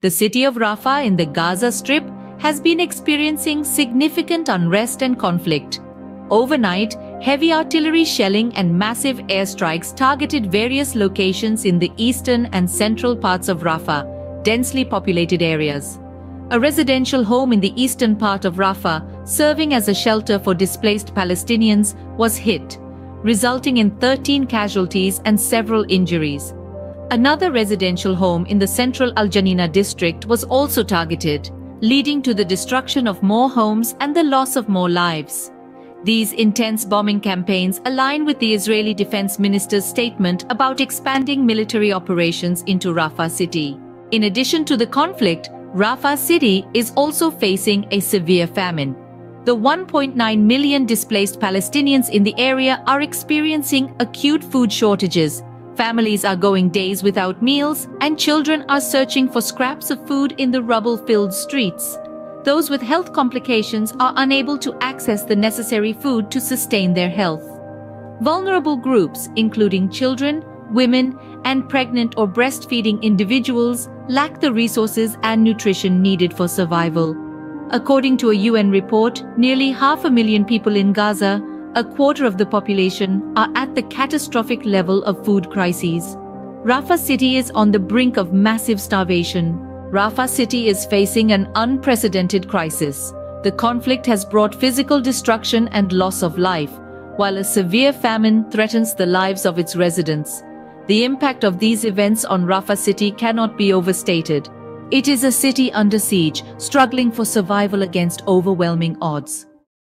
The city of Rafah in the Gaza Strip has been experiencing significant unrest and conflict. Overnight, heavy artillery shelling and massive airstrikes targeted various locations in the eastern and central parts of Rafah, densely populated areas. A residential home in the eastern part of Rafah, serving as a shelter for displaced Palestinians, was hit, resulting in 13 casualties and several injuries. Another residential home in the central Al Janina district was also targeted, leading to the destruction of more homes and the loss of more lives. These intense bombing campaigns align with the Israeli defense minister's statement about expanding military operations into Rafah city. In addition to the conflict, Rafah city is also facing a severe famine. The 1.9 million displaced Palestinians in the area are experiencing acute food shortages, Families are going days without meals, and children are searching for scraps of food in the rubble-filled streets. Those with health complications are unable to access the necessary food to sustain their health. Vulnerable groups, including children, women, and pregnant or breastfeeding individuals, lack the resources and nutrition needed for survival. According to a UN report, nearly half a million people in Gaza a quarter of the population are at the catastrophic level of food crises. Rafah city is on the brink of massive starvation. Rafah city is facing an unprecedented crisis. The conflict has brought physical destruction and loss of life, while a severe famine threatens the lives of its residents. The impact of these events on Rafah city cannot be overstated. It is a city under siege, struggling for survival against overwhelming odds.